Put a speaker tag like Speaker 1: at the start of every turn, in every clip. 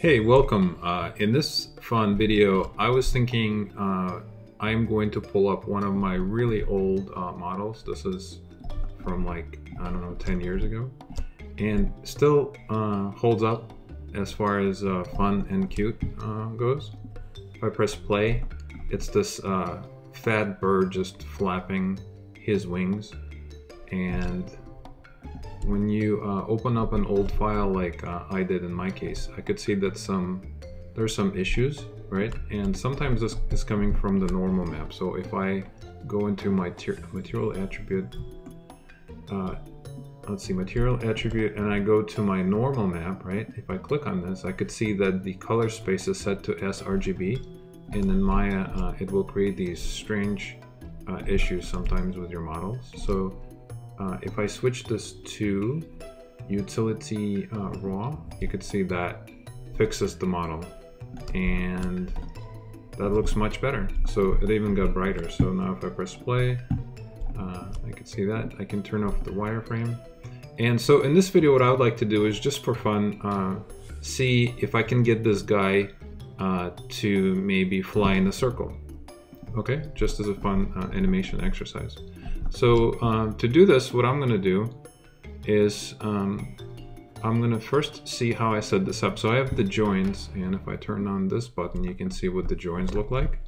Speaker 1: Hey, welcome. Uh, in this fun video, I was thinking uh, I'm going to pull up one of my really old uh, models. This is from like, I don't know, 10 years ago. And still uh, holds up as far as uh, fun and cute uh, goes. If I press play, it's this fat bird just flapping his wings. And when you uh, open up an old file like uh, I did in my case, I could see that some there's some issues, right? And sometimes this is coming from the normal map. So if I go into my material attribute, uh, let's see, material attribute, and I go to my normal map, right? If I click on this, I could see that the color space is set to sRGB, and in Maya, uh, it will create these strange uh, issues sometimes with your models. So uh, if I switch this to utility uh, raw, you could see that fixes the model and that looks much better. So it even got brighter. So now if I press play, uh, I can see that. I can turn off the wireframe. And so in this video, what I would like to do is just for fun, uh, see if I can get this guy uh, to maybe fly in a circle. Okay, just as a fun uh, animation exercise. So um, to do this, what I'm going to do is um, I'm going to first see how I set this up. So I have the joins, and if I turn on this button, you can see what the joins look like.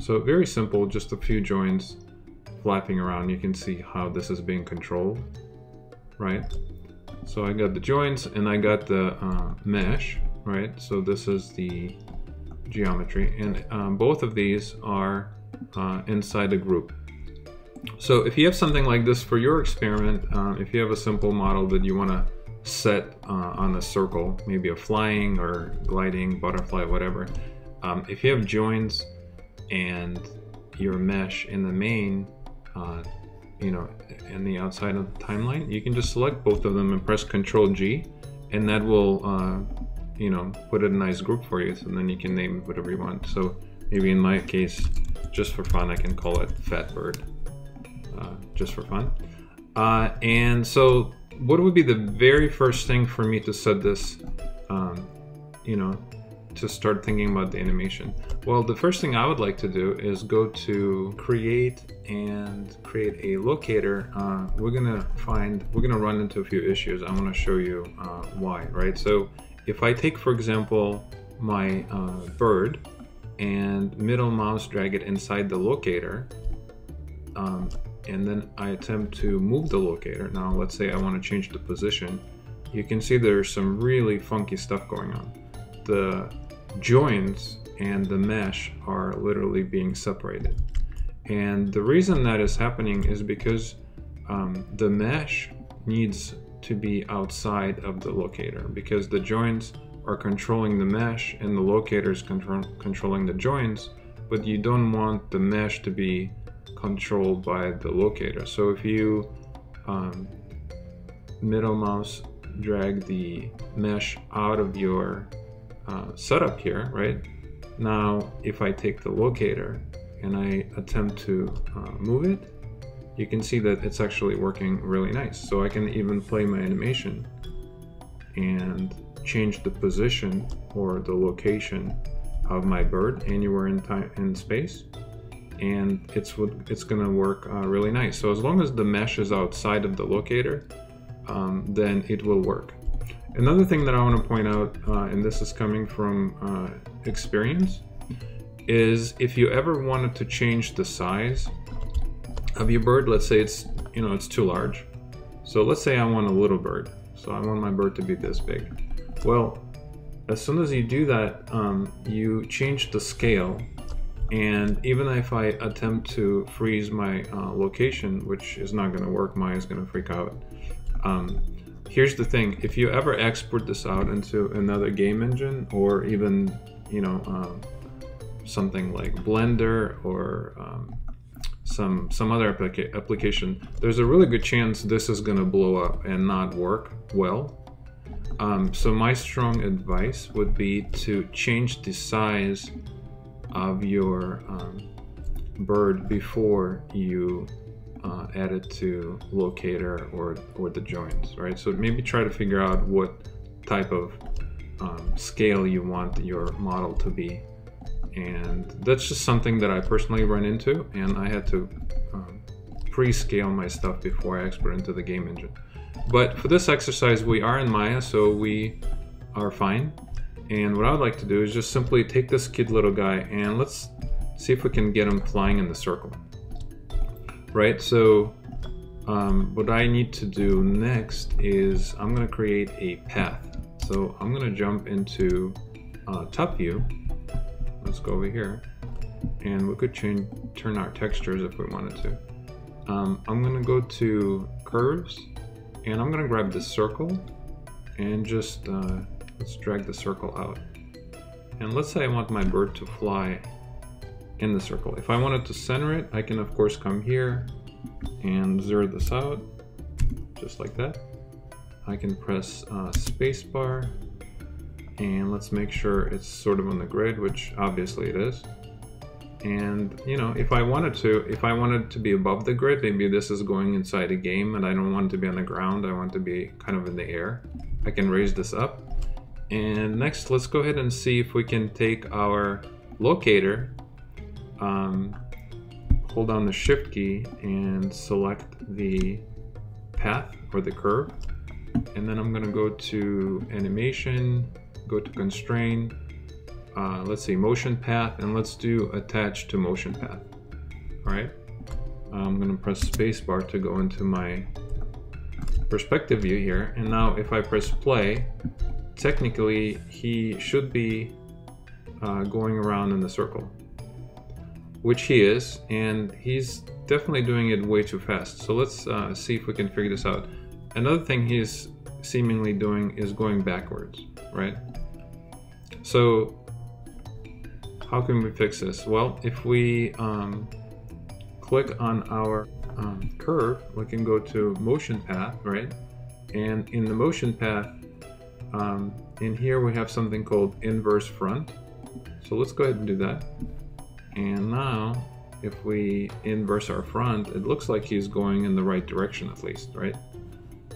Speaker 1: So very simple, just a few joins flapping around. You can see how this is being controlled, right? So I got the joins and I got the uh, mesh, right? So this is the geometry, and um, both of these are uh, inside a group. So if you have something like this for your experiment, um, if you have a simple model that you want to set uh, on a circle, maybe a flying or gliding, butterfly, whatever, um, if you have joins and your mesh in the main, uh, you know, in the outside of the timeline, you can just select both of them and press Control G, and that will, uh, you know, put a nice group for you. So then you can name it whatever you want. So maybe in my case, just for fun, I can call it Fat Bird. Uh, just for fun. Uh, and so what would be the very first thing for me to set this, um, you know, to start thinking about the animation? Well, the first thing I would like to do is go to create and create a locator. Uh, we're gonna find, we're gonna run into a few issues. I wanna show you uh, why, right? So if I take, for example, my uh, bird and middle mouse drag it inside the locator, um, and then I attempt to move the locator. Now let's say I want to change the position. You can see there's some really funky stuff going on. The joins and the mesh are literally being separated. And the reason that is happening is because um, the mesh needs to be outside of the locator because the joins are controlling the mesh and the locator is control controlling the joins, but you don't want the mesh to be controlled by the locator. So if you um, middle mouse drag the mesh out of your uh, setup here, right? Now, if I take the locator and I attempt to uh, move it, you can see that it's actually working really nice. So I can even play my animation and change the position or the location of my bird anywhere in time in space and it's it's gonna work uh, really nice. So as long as the mesh is outside of the locator, um, then it will work. Another thing that I want to point out, uh, and this is coming from uh, experience, is if you ever wanted to change the size of your bird, let's say it's you know it's too large. So let's say I want a little bird. So I want my bird to be this big. Well, as soon as you do that, um, you change the scale and even if I attempt to freeze my uh, location, which is not going to work, Maya's going to freak out. Um, here's the thing: if you ever export this out into another game engine, or even you know um, something like Blender or um, some some other applica application, there's a really good chance this is going to blow up and not work well. Um, so my strong advice would be to change the size of your um, bird before you uh, add it to locator or, or the joins, right? So maybe try to figure out what type of um, scale you want your model to be. And that's just something that I personally run into, and I had to um, pre-scale my stuff before I export into the game engine. But for this exercise, we are in Maya, so we are fine. And what I would like to do is just simply take this kid little guy and let's see if we can get him flying in the circle. Right, so um, what I need to do next is I'm going to create a path. So I'm going to jump into uh, top view. Let's go over here. And we could change, turn our textures if we wanted to. Um, I'm going to go to curves and I'm going to grab this circle and just uh, let's drag the circle out. And let's say I want my bird to fly in the circle. If I wanted to center it, I can of course come here and zero this out, just like that. I can press uh, spacebar and let's make sure it's sort of on the grid, which obviously it is. And you know, if I wanted to, if I wanted to be above the grid, maybe this is going inside a game and I don't want to be on the ground, I want to be kind of in the air. I can raise this up. And next, let's go ahead and see if we can take our locator um, hold down the shift key and select the path or the curve. And then I'm gonna go to animation, go to constrain, uh, let's see, motion path, and let's do attach to motion path. All right, I'm gonna press spacebar to go into my perspective view here. And now if I press play, technically he should be uh, going around in the circle which he is, and he's definitely doing it way too fast. So let's uh, see if we can figure this out. Another thing he's seemingly doing is going backwards, right? So how can we fix this? Well, if we um, click on our um, curve, we can go to motion path, right? And in the motion path, um, in here we have something called inverse front. So let's go ahead and do that. And now, if we inverse our front, it looks like he's going in the right direction at least, right?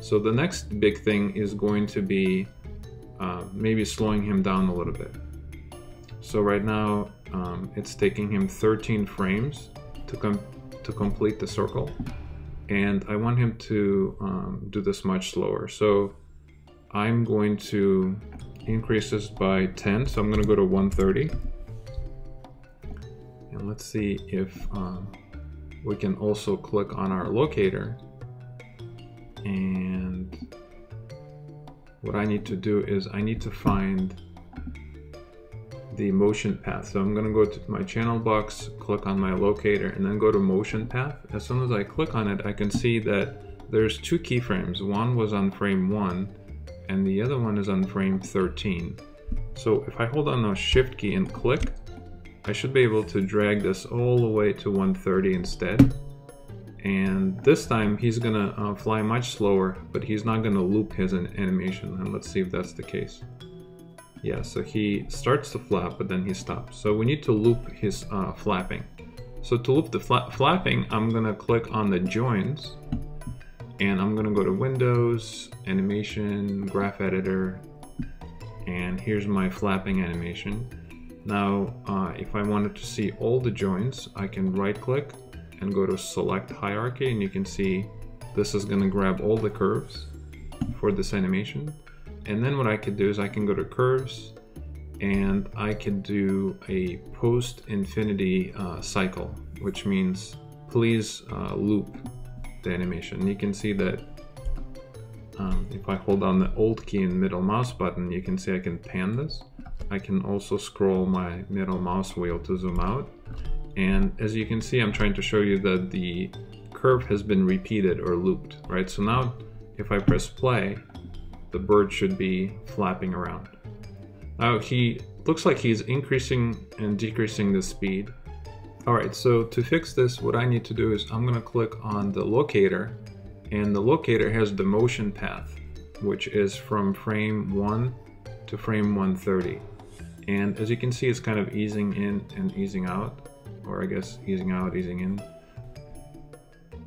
Speaker 1: So the next big thing is going to be uh, maybe slowing him down a little bit. So right now, um, it's taking him 13 frames to, com to complete the circle. And I want him to um, do this much slower. So I'm going to increase this by 10. So I'm going to go to 130 and let's see if um, we can also click on our locator and what I need to do is I need to find the motion path. So I'm going to go to my channel box, click on my locator, and then go to motion path. As soon as I click on it, I can see that there's two keyframes. One was on frame 1, and the other one is on frame 13. So if I hold on the shift key and click, I should be able to drag this all the way to 130 instead. And this time he's gonna uh, fly much slower, but he's not gonna loop his animation. And let's see if that's the case. Yeah, so he starts to flap, but then he stops. So we need to loop his uh, flapping. So to loop the fla flapping, I'm gonna click on the joins and I'm gonna go to Windows, Animation, Graph Editor, and here's my flapping animation. Now, uh, if I wanted to see all the joints, I can right click and go to select hierarchy and you can see this is gonna grab all the curves for this animation. And then what I could do is I can go to curves and I could do a post infinity uh, cycle, which means please uh, loop the animation. You can see that um, if I hold down the Alt key and middle mouse button, you can see I can pan this. I can also scroll my middle mouse wheel to zoom out. And as you can see, I'm trying to show you that the curve has been repeated or looped, right? So now if I press play, the bird should be flapping around. Now he looks like he's increasing and decreasing the speed. All right, so to fix this, what I need to do is I'm gonna click on the locator and the locator has the motion path, which is from frame one to frame 130. And as you can see, it's kind of easing in and easing out, or I guess easing out, easing in.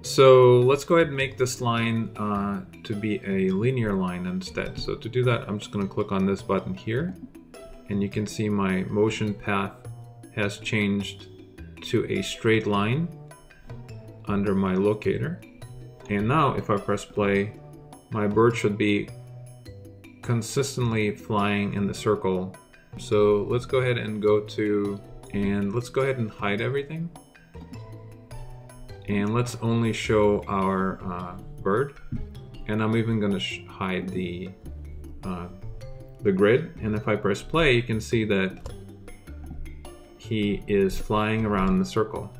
Speaker 1: So let's go ahead and make this line uh, to be a linear line instead. So to do that, I'm just gonna click on this button here and you can see my motion path has changed to a straight line under my locator. And now if I press play, my bird should be consistently flying in the circle. So let's go ahead and go to, and let's go ahead and hide everything and let's only show our uh, bird and I'm even gonna hide the uh, the grid and if I press play you can see that he is flying around the circle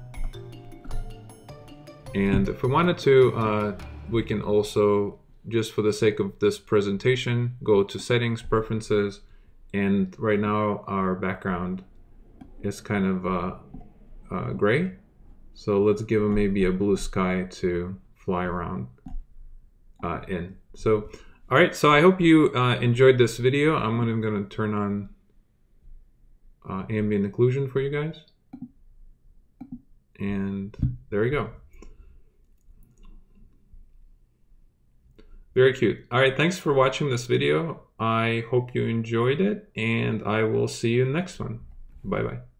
Speaker 1: and if we wanted to uh, we can also just for the sake of this presentation go to settings preferences and right now our background is kind of uh, uh, gray so let's give him maybe a blue sky to fly around uh, in. So, all right, so I hope you uh, enjoyed this video. I'm gonna, I'm gonna turn on uh, ambient occlusion for you guys. And there we go. Very cute. All right, thanks for watching this video. I hope you enjoyed it, and I will see you next one. Bye-bye.